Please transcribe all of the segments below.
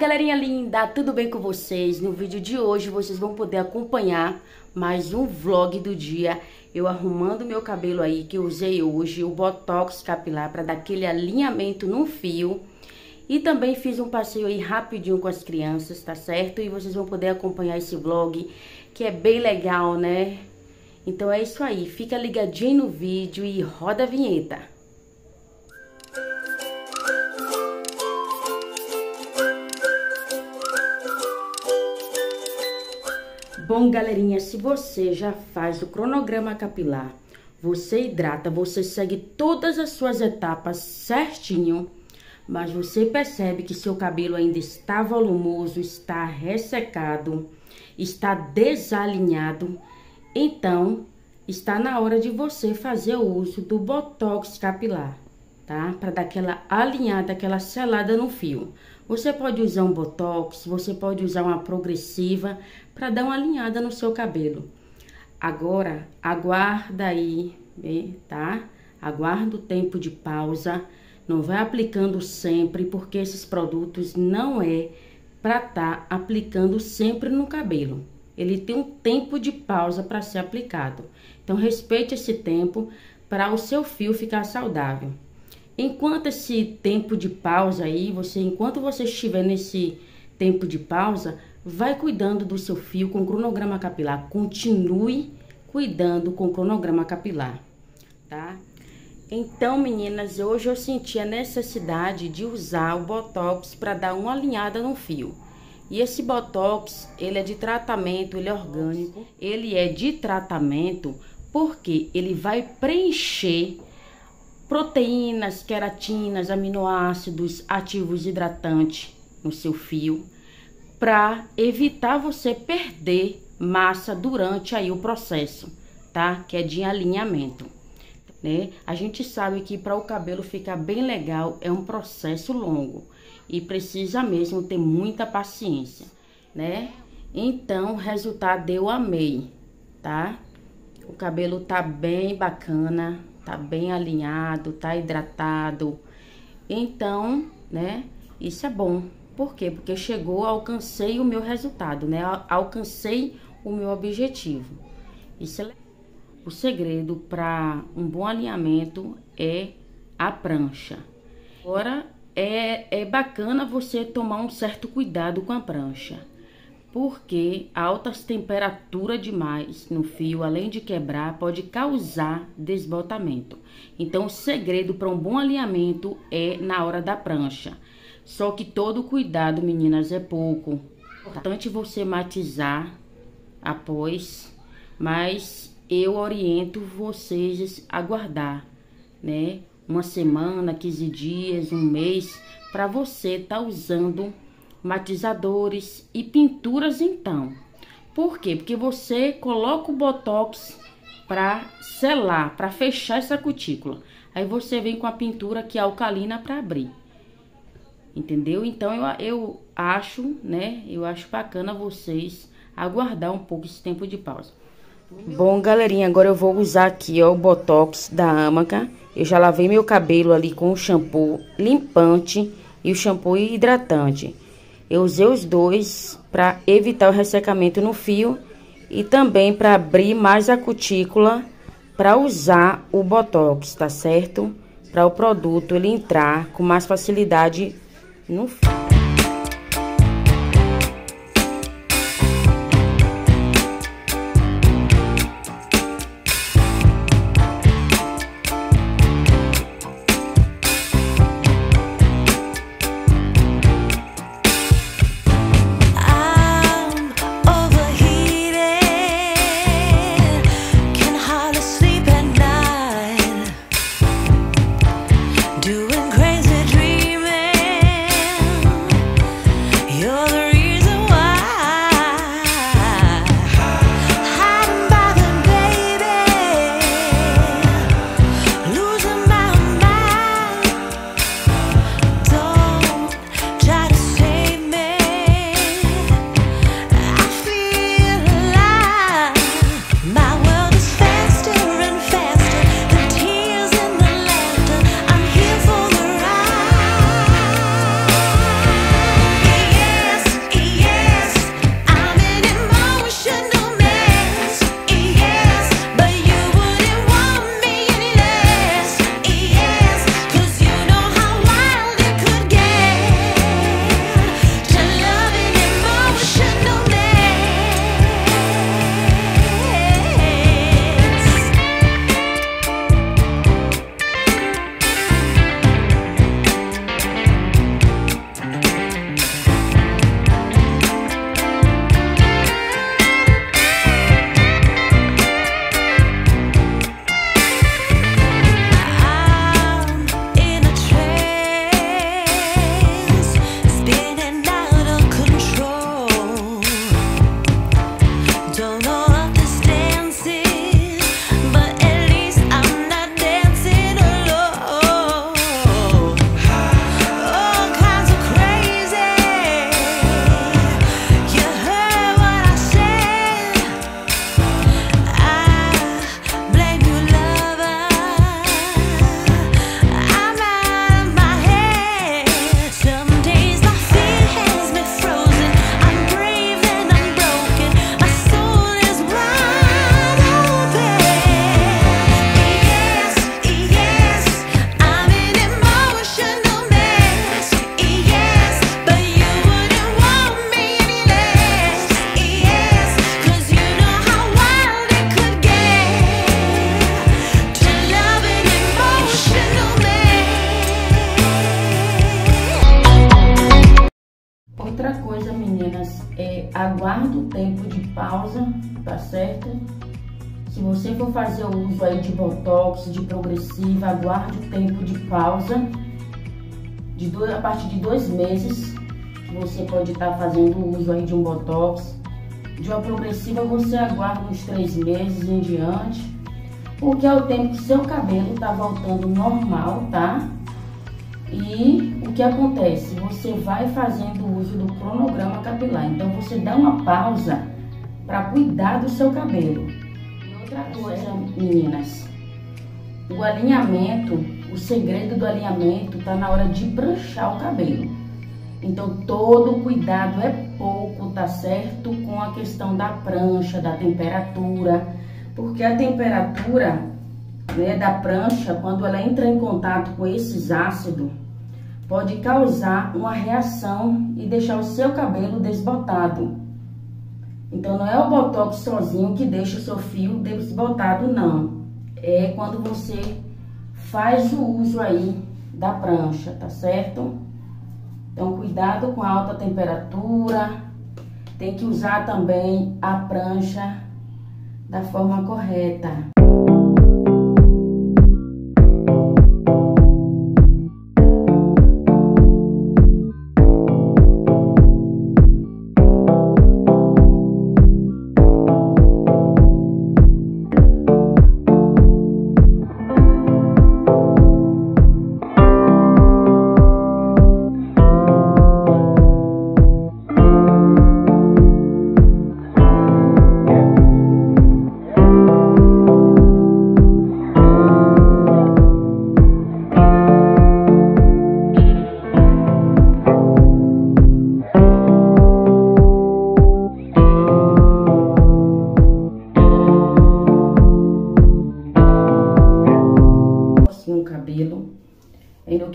galerinha linda, tudo bem com vocês? No vídeo de hoje vocês vão poder acompanhar mais um vlog do dia Eu arrumando meu cabelo aí que usei hoje, o Botox capilar para dar aquele alinhamento no fio E também fiz um passeio aí rapidinho com as crianças, tá certo? E vocês vão poder acompanhar esse vlog que é bem legal, né? Então é isso aí, fica ligadinho no vídeo e roda a vinheta Bom, galerinha, se você já faz o cronograma capilar, você hidrata, você segue todas as suas etapas certinho, mas você percebe que seu cabelo ainda está volumoso, está ressecado, está desalinhado, então está na hora de você fazer o uso do Botox capilar, tá? Para dar aquela alinhada, aquela selada no fio. Você pode usar um botox, você pode usar uma progressiva para dar uma alinhada no seu cabelo. Agora, aguarda aí, tá? Aguarda o tempo de pausa. Não vai aplicando sempre, porque esses produtos não é para estar tá aplicando sempre no cabelo. Ele tem um tempo de pausa para ser aplicado. Então, respeite esse tempo para o seu fio ficar saudável. Enquanto esse tempo de pausa aí, você, enquanto você estiver nesse tempo de pausa, vai cuidando do seu fio com cronograma capilar. Continue cuidando com cronograma capilar, tá? Então, meninas, hoje eu senti a necessidade de usar o Botox para dar uma alinhada no fio. E esse Botox, ele é de tratamento, ele é orgânico, ele é de tratamento porque ele vai preencher proteínas, queratinas, aminoácidos, ativos hidratantes no seu fio, para evitar você perder massa durante aí o processo, tá? Que é de alinhamento, né? A gente sabe que para o cabelo ficar bem legal é um processo longo e precisa mesmo ter muita paciência, né? Então, o resultado eu amei, tá? O cabelo tá bem bacana, tá bem alinhado, tá hidratado. Então, né, isso é bom. Por quê? Porque chegou, alcancei o meu resultado, né? Alcancei o meu objetivo. Isso é o segredo para um bom alinhamento é a prancha. Agora é, é bacana você tomar um certo cuidado com a prancha porque altas temperaturas demais no fio, além de quebrar, pode causar desbotamento. Então, o segredo para um bom alinhamento é na hora da prancha. Só que todo cuidado, meninas, é pouco. Importante você matizar após, mas eu oriento vocês a guardar, né? Uma semana, 15 dias, um mês, para você estar tá usando matizadores e pinturas então. Por quê? Porque você coloca o botox para selar, para fechar essa cutícula. Aí você vem com a pintura que é alcalina para abrir. Entendeu? Então eu, eu acho, né? Eu acho bacana vocês aguardar um pouco esse tempo de pausa. Bom, galerinha, agora eu vou usar aqui, ó, o Botox da Amaca. Eu já lavei meu cabelo ali com o shampoo limpante e o shampoo hidratante. Eu usei os dois para evitar o ressecamento no fio e também para abrir mais a cutícula para usar o Botox, tá certo? Para o produto ele entrar com mais facilidade no fio. Aguarda o tempo de pausa, tá certo? Se você for fazer o uso aí de botox, de progressiva, aguarde o tempo de pausa. De dois, a partir de dois meses, você pode estar tá fazendo o uso aí de um botox. De uma progressiva, você aguarda uns três meses em diante, porque é o tempo que seu cabelo tá voltando normal, tá? E o que acontece? Você vai fazendo o uso do cronograma capilar. Então você dá uma pausa para cuidar do seu cabelo. E outra coisa, meninas, o alinhamento, o segredo do alinhamento está na hora de pranchar o cabelo. Então todo cuidado é pouco, tá certo? Com a questão da prancha, da temperatura, porque a temperatura né, da prancha, quando ela entra em contato com esses ácidos, pode causar uma reação e deixar o seu cabelo desbotado. Então, não é o botox sozinho que deixa o seu fio desbotado, não. É quando você faz o uso aí da prancha, tá certo? Então, cuidado com a alta temperatura. Tem que usar também a prancha da forma correta.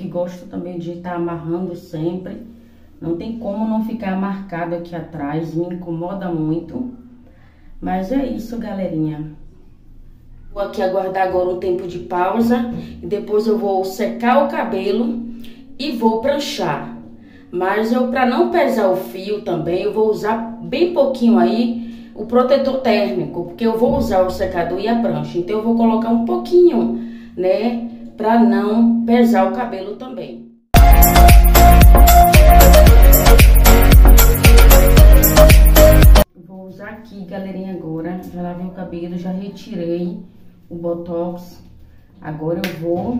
Gosto também de estar tá amarrando sempre. Não tem como não ficar marcado aqui atrás, me incomoda muito. Mas é isso, galerinha. Vou aqui aguardar agora um tempo de pausa e depois eu vou secar o cabelo e vou pranchar. Mas eu, para não pesar o fio também, eu vou usar bem pouquinho aí o protetor térmico, porque eu vou usar o secador e a prancha. Então eu vou colocar um pouquinho, né, para não pesar o cabelo também. Vou usar aqui, galerinha, agora. Já lavei o cabelo, já retirei o botox. Agora eu vou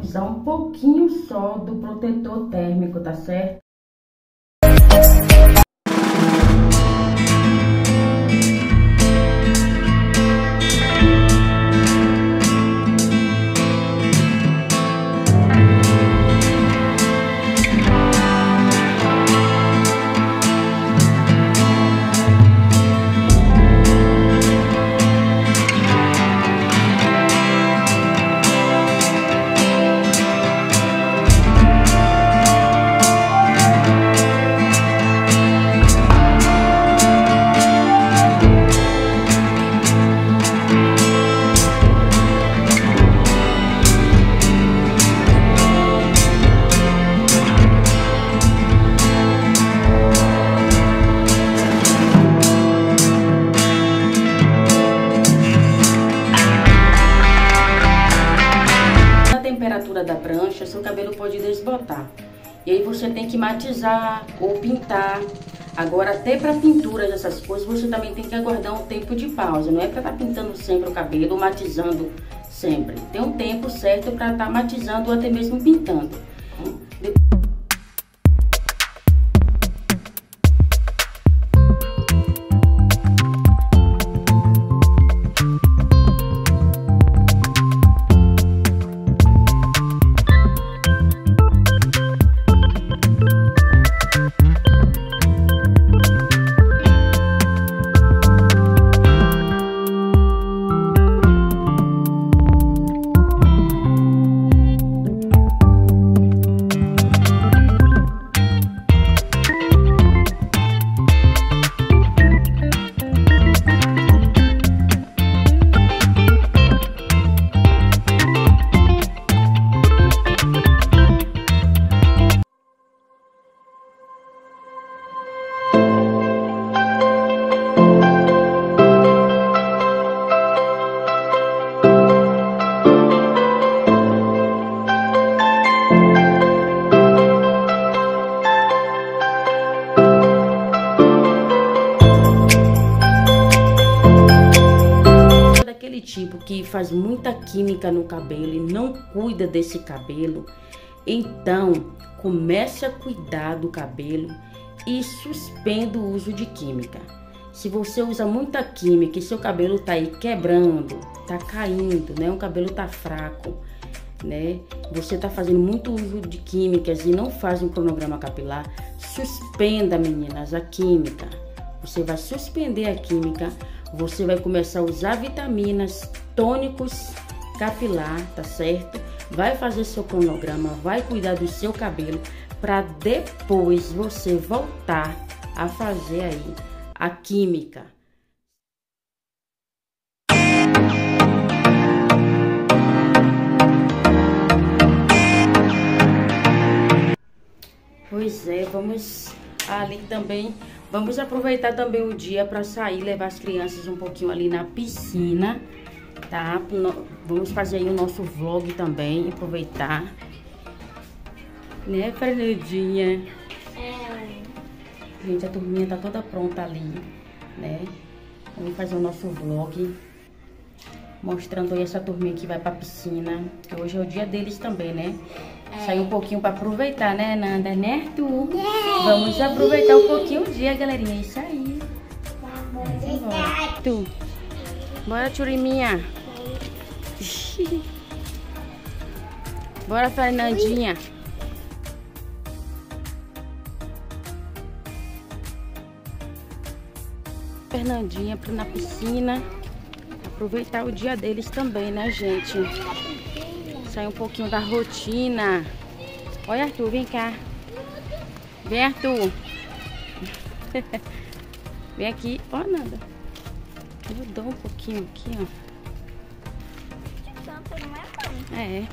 usar um pouquinho só do protetor térmico, tá certo? E aí você tem que matizar ou pintar. Agora, até para pintura dessas coisas, você também tem que aguardar um tempo de pausa. Não é para estar tá pintando sempre o cabelo matizando sempre. Tem um tempo certo para estar tá matizando ou até mesmo pintando. Química no cabelo e não cuida desse cabelo, então comece a cuidar do cabelo e suspenda o uso de química. Se você usa muita química e seu cabelo tá aí quebrando, tá caindo, né? O cabelo tá fraco, né? Você tá fazendo muito uso de químicas e não faz um cronograma capilar, suspenda, meninas, a química. Você vai suspender a química, você vai começar a usar vitaminas, tônicos capilar, tá certo? Vai fazer seu cronograma, vai cuidar do seu cabelo para depois você voltar a fazer aí a química. Pois é, vamos ali também, vamos aproveitar também o dia para sair, levar as crianças um pouquinho ali na piscina, tá? Vamos fazer aí o nosso vlog também, aproveitar. Né, Fernandinha? É. Gente, a turminha tá toda pronta ali, né? Vamos fazer o nosso vlog. Mostrando aí essa turminha que vai pra piscina. Que hoje é o dia deles também, né? É. Sair um pouquinho pra aproveitar, né, Nanda? Né, Arthur? É. Vamos aproveitar um pouquinho o dia, galerinha. É isso aí. Bora. Tu. Bora, Turiminha. Bora, Fernandinha. Fernandinha para na piscina. Aproveitar o dia deles também, né, gente? Sair um pouquinho da rotina. Olha, Arthur, vem cá. Vem, Arthur. vem aqui. Ó, nada. Eu dou um pouquinho aqui, ó. É.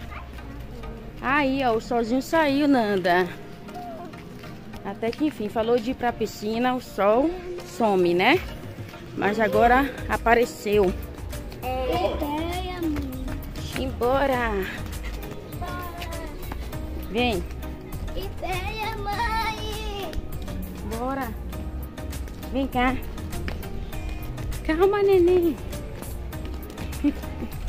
Aí, ó, o solzinho saiu, Nanda. Até que enfim, falou de ir pra piscina, o sol some, né? Mas agora apareceu. Embora. Vem. Ideia, mãe. Bora. Vem cá. Calma, neném.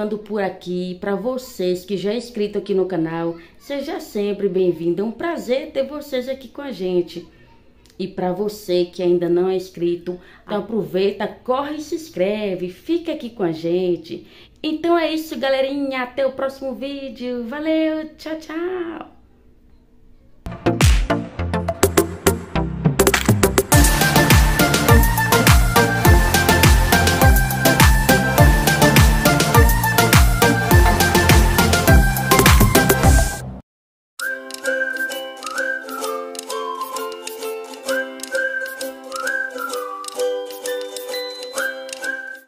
ficando por aqui. Para vocês que já é inscrito aqui no canal, seja sempre bem-vindo. É um prazer ter vocês aqui com a gente. E para você que ainda não é inscrito, então aproveita, corre e se inscreve, fica aqui com a gente. Então é isso, galerinha. Até o próximo vídeo. Valeu, tchau, tchau.